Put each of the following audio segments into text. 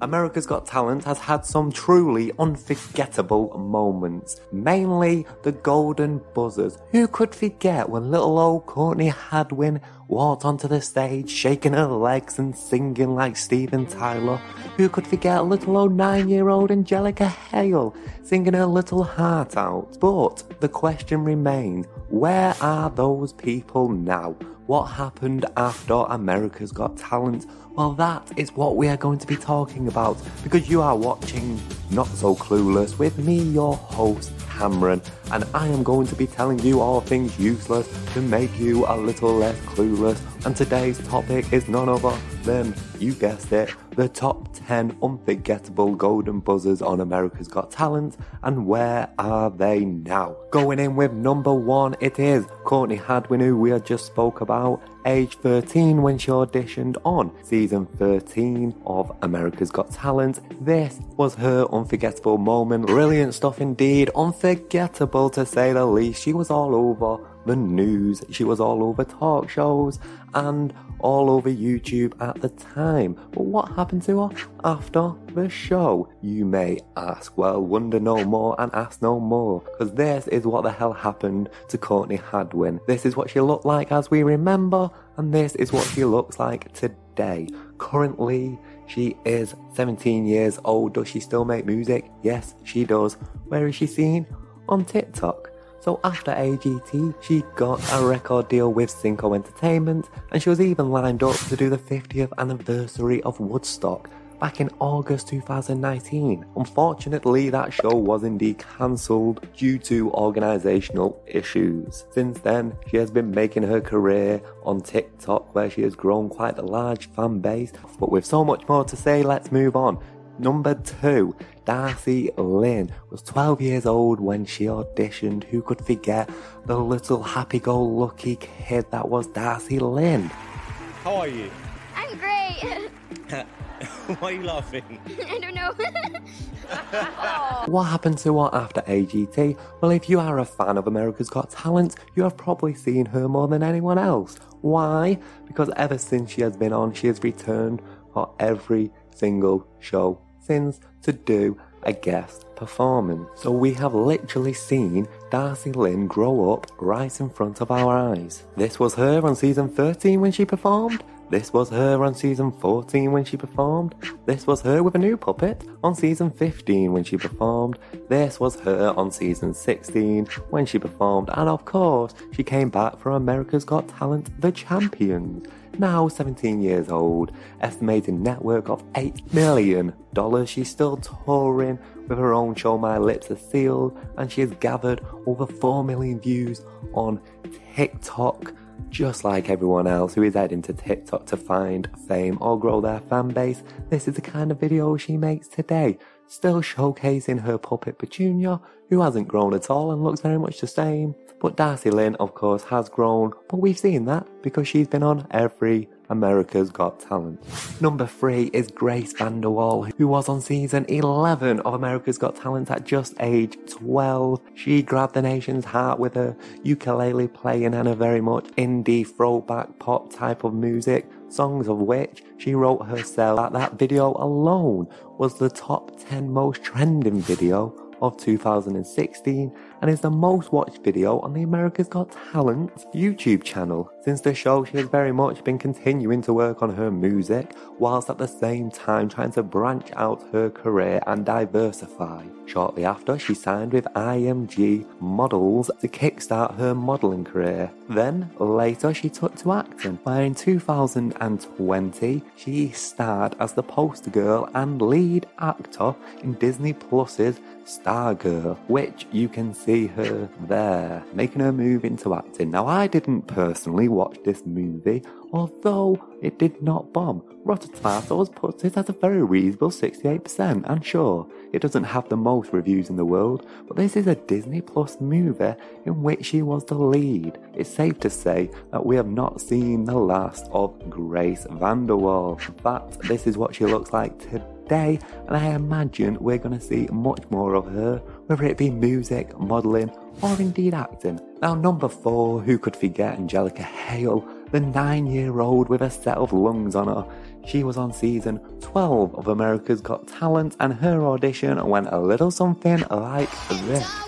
America's Got Talent has had some truly unforgettable moments, mainly the golden buzzers. Who could forget when little old Courtney Hadwin walked onto the stage shaking her legs and singing like Steven Tyler? Who could forget little old nine year old Angelica Hale singing her little heart out? But the question remains where are those people now? What happened after America's Got Talent? Well, that is what we are going to be talking about because you are watching Not So Clueless with me, your host, Cameron, and I am going to be telling you all things useless to make you a little less clueless. And today's topic is none other than, you guessed it, the top 10 unforgettable golden buzzers on America's Got Talent, and where are they now? Going in with number one, it is Courtney Hadwin, who we had just spoke about, age 13 when she auditioned on season 13 of America's Got Talent. This was her unforgettable moment. Brilliant stuff indeed, unforgettable to say the least. She was all over the news, she was all over talk shows, and all over YouTube at the time. But what happened to her after the show? You may ask. Well, wonder no more and ask no more. Because this is what the hell happened to Courtney Hadwin. This is what she looked like as we remember, and this is what she looks like today. Currently, she is 17 years old. Does she still make music? Yes, she does. Where is she seen? On TikTok. So after AGT, she got a record deal with Syco Entertainment, and she was even lined up to do the 50th anniversary of Woodstock back in August 2019. Unfortunately, that show was indeed cancelled due to organisational issues. Since then, she has been making her career on TikTok, where she has grown quite a large fan base. But with so much more to say, let's move on. Number two, Darci Lynne was 12 years old when she auditioned. Who could forget the little happy go lucky kid that was Darci Lynne? How are you? I'm great. Why are you laughing? I don't know. What happened to her after AGT? Well, if you are a fan of America's Got Talent, you have probably seen her more than anyone else. Why? Because ever since she has been on, she has returned for every single show since to do a guest performance. So we have literally seen Darci Lynne grow up right in front of our eyes. This was her on season 13 when she performed. This was her on season 14 when she performed. This was her with a new puppet on season 15 when she performed. This was her on season 16 when she performed. And of course, she came back for America's Got Talent The Champions. Now 17 years old, estimated network of $8 million. She's still touring with her own show My Lips Are Sealed, and she has gathered over 4 million views on TikTok just like everyone else who is heading to TikTok to find fame or grow their fan base, this is the kind of video she makes today, still showcasing her puppet Petunia, who hasn't grown at all and looks very much the same. But Darci Lynne, of course, has grown, but we've seen that because she's been on every America's Got Talent. Number three is Grace VanderWaal, who was on season 11 of America's Got Talent at just age 12. She grabbed the nation's heart with her ukulele playing and a very much indie throwback pop type of music, songs of which she wrote herself. That, that video alone was the top 10 most trending video of 2016 and is the most watched video on the America's Got Talent YouTube channel. Since the show, she has very much been continuing to work on her music, whilst at the same time trying to branch out her career and diversify. Shortly after, she signed with IMG Models to kickstart her modelling career. Then, later, she took to acting, where in 2020, she starred as the poster girl and lead actor in Disney Plus's Stargirl, which you can see her there, making her move into acting. Now, I didn't personally watch this movie, although it did not bomb. Rotten Tomatoes puts it at a very reasonable 68%, and sure, it doesn't have the most reviews in the world, but this is a Disney Plus movie in which she was the lead. It's safe to say that we have not seen the last of Grace VanderWaal. Fact, this is what she looks like today, and I imagine we're going to see much more of her, whether it be music, modelling, or indeed acting. Now, number four, who could forget Angelica Hale, the nine year old with a set of lungs on her? She was on season 12 of America's Got Talent, and her audition went a little something like this.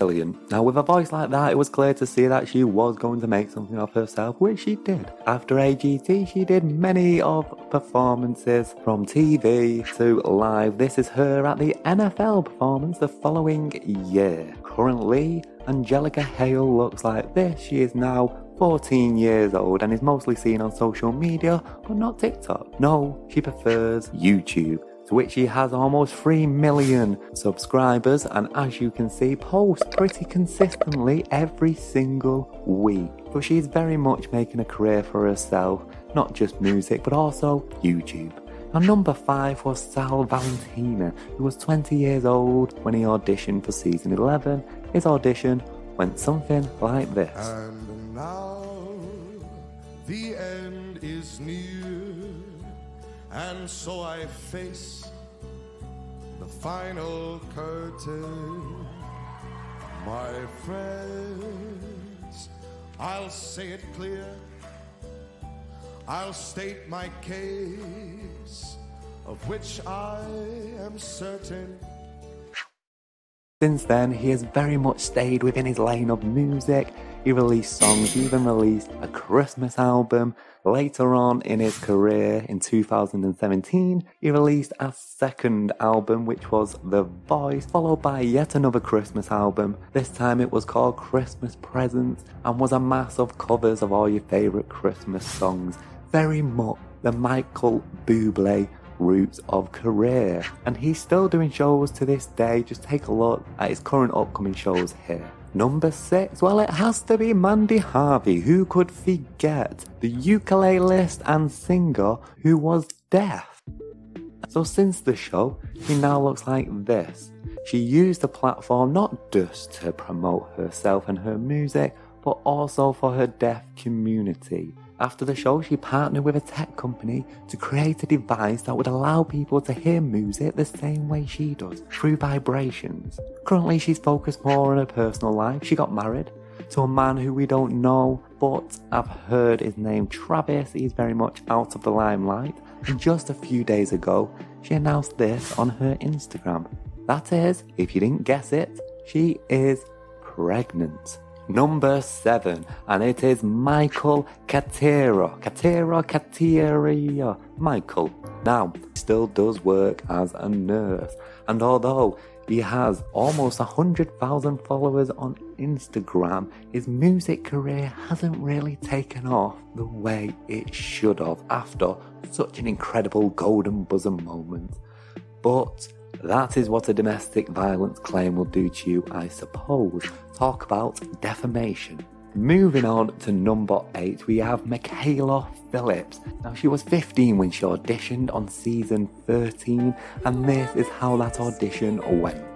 Brilliant. Now, with a voice like that, it was clear to see that she was going to make something of herself, which she did. After AGT, she did many of performances from TV to live. This is her at the NFL performance the following year. Currently, Angelica Hale looks like this. She is now 14 years old and is mostly seen on social media, but not TikTok. No, she prefers YouTube to which she has almost 3 million subscribers and as you can see posts pretty consistently every single week. But she's very much making a career for herself, not just music but also YouTube. Now number 5 was Sal Valentina, who was 20 years old when he auditioned for season 11. His audition went something like this. And now the end is near, and so I face the final curtain. My friends, I'll say it clear, I'll state my case, of which I am certain. Since then, he has very much stayed within his lane of music. He released songs, even released a Christmas album. Later on in his career, in 2017, he released a second album, which was The Voice, followed by yet another Christmas album. This time it was called Christmas Presents and was a mass of covers of all your favourite Christmas songs. Very much the Michael Bublé roots of career. And he's still doing shows to this day. Just take a look at his current upcoming shows here. Number six, well, it has to be Mandy Harvey. Who could forget the ukulelist and singer who was deaf? So, since the show, she now looks like this. She used the platform not just to promote herself and her music, but also for her deaf community. After the show, she partnered with a tech company to create a device that would allow people to hear music the same way she does, through vibrations. Currently, she's focused more on her personal life. She got married to a man who we don't know, but I've heard his name Travis. He's very much out of the limelight. And just a few days ago, she announced this on her Instagram. That is, if you didn't guess it, she is pregnant. Number seven, and it is Michael Katera. Katera, Kateria. Michael. Now, still does work as a nurse, and although he has almost 100,000 followers on Instagram, his music career hasn't really taken off the way it should have after such an incredible golden buzzer moment. But that is what a domestic violence claim will do to you, I suppose. Talk about defamation. Moving on to number 8, we have Makayla Phillips. Now, she was 15 when she auditioned on season 13, and this is how that audition went.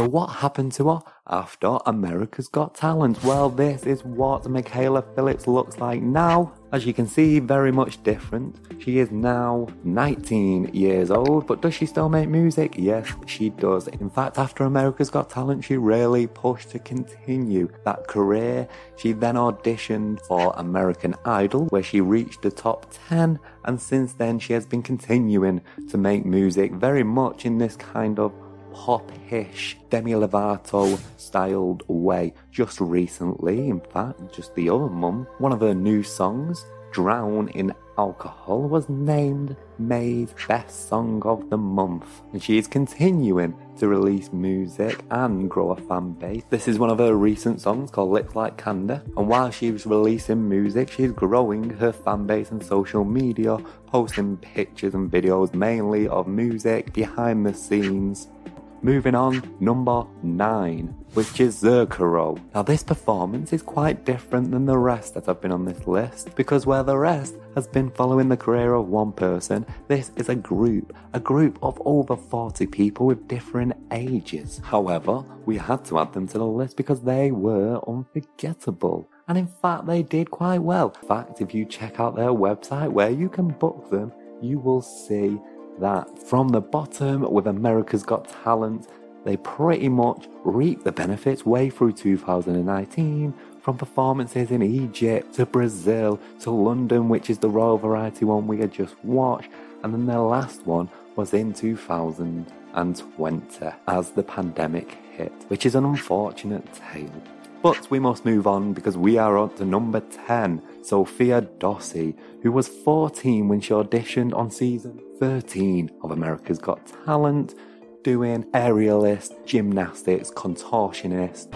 So, what happened to her after America's Got Talent? Well, this is what Makayla Phillips looks like now. As you can see, very much different. She is now 19 years old, but does she still make music? Yes, she does. In fact, after America's Got Talent, she really pushed to continue that career. She then auditioned for American Idol, where she reached the top 10, and since then, she has been continuing to make music very much in this kind of pop-ish Demi Lovato styled way. Just recently, in fact, just the other month, one of her new songs Drown in Alcohol was named May's Best Song of the Month. And she is continuing to release music and grow a fan base. This is one of her recent songs called Lips Like Candy. And while she's releasing music, she's growing her fan base on social media, posting pictures and videos mainly of music behind the scenes. Moving on, number 9, which is Zurcaroh. Now, this performance is quite different than the rest that have been on this list because where the rest has been following the career of one person, this is a group, a group of over 40 people with different ages. However, we had to add them to the list because they were unforgettable. And in fact, they did quite well. In fact, if you check out their website where you can book them, you will see that from the bottom with America's Got Talent, they pretty much reap the benefits way through 2019 from performances in Egypt to Brazil to London, which is the Royal Variety one we had just watched, and then their last one was in 2020 as the pandemic hit, which is an unfortunate tale. But we must move on because we are on to number 10, Sophia Dossi, who was 14 when she auditioned on season 13 of America's Got Talent, doing aerialist, gymnastics, contortionist.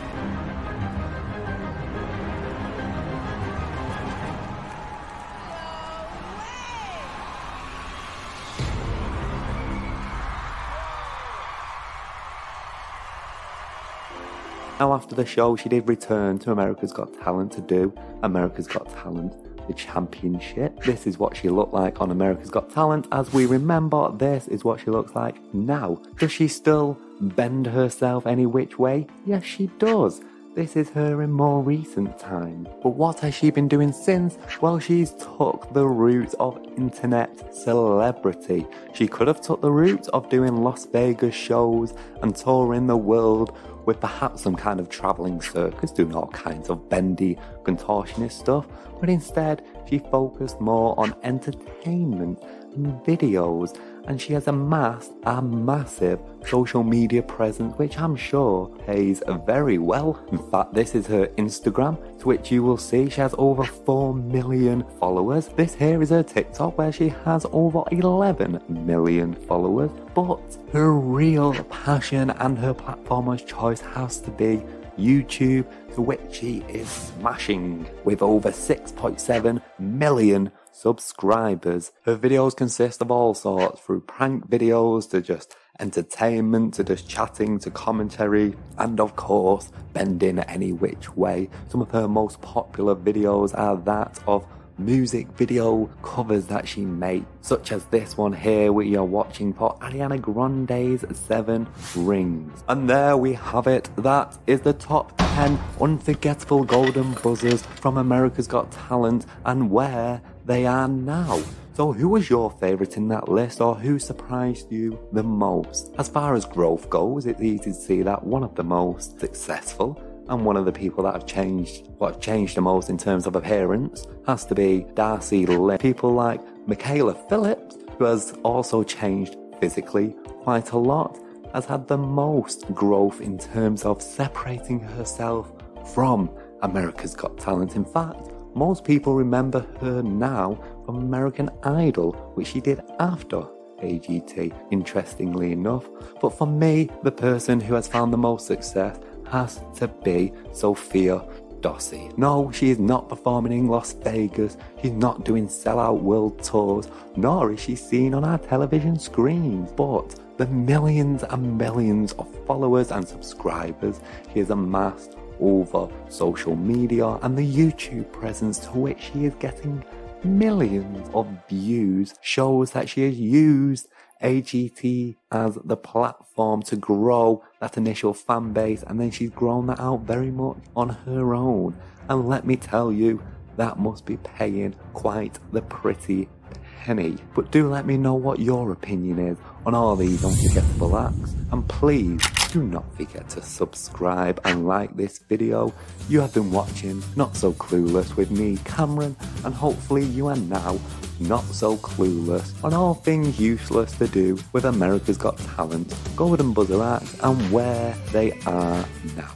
Now, after the show, she did return to America's Got Talent to do America's Got Talent, the championship. This is what she looked like on America's Got Talent. As we remember, this is what she looks like now. Does she still bend herself any which way? Yes, she does. This is her in more recent time. But what has she been doing since? Well, she's took the route of internet celebrity. She could have took the route of doing Las Vegas shows and touring the world with perhaps some kind of travelling circus doing all kinds of bendy, contortionist stuff, but instead she focused more on entertainment and videos, and she has amassed a massive social media presence, which I'm sure pays very well. In fact, this is her Instagram, to which you will see she has over 4 million followers. This here is her TikTok, where she has over 11 million followers. But her real passion and her platform of choice has to be YouTube, to which she is smashing with over 6.7 million subscribers. Her videos consist of all sorts, through prank videos to just entertainment to just chatting to commentary, and of course, bending any which way. Some of her most popular videos are that of music video covers that she made, such as this one here we are watching for Ariana Grande's Seven Rings. And there we have it, that is the top 10 unforgettable golden buzzers from America's Got Talent and where they are now. So, who was your favourite in that list, or who surprised you the most? As far as growth goes, it's easy to see that one of the most successful and one of the people that have changed, what changed the most in terms of appearance, has to be Darci Lynne. People like Makayla Phillips, who has also changed physically quite a lot, has had the most growth in terms of separating herself from America's Got Talent. In fact, most people remember her now from American Idol, which she did after AGT, interestingly enough. But for me, the person who has found the most success has to be Sophia Dossi. No, she is not performing in Las Vegas. She's not doing sellout world tours, nor is she seen on our television screens. But the millions and millions of followers and subscribers she has amassed over social media and the YouTube presence to which she is getting millions of views shows that she has used AGT as the platform to grow that initial fan base, and then she's grown that out very much on her own. And let me tell you, that must be paying quite the pretty penny. But do let me know what your opinion is on all these unforgettable acts, and please do not forget to subscribe and like this video. You have been watching Not So Clueless with me, Cameron, and hopefully you are now not so clueless on all things useless to do with America's Got Talent, Golden Buzzer Acts, and where they are now.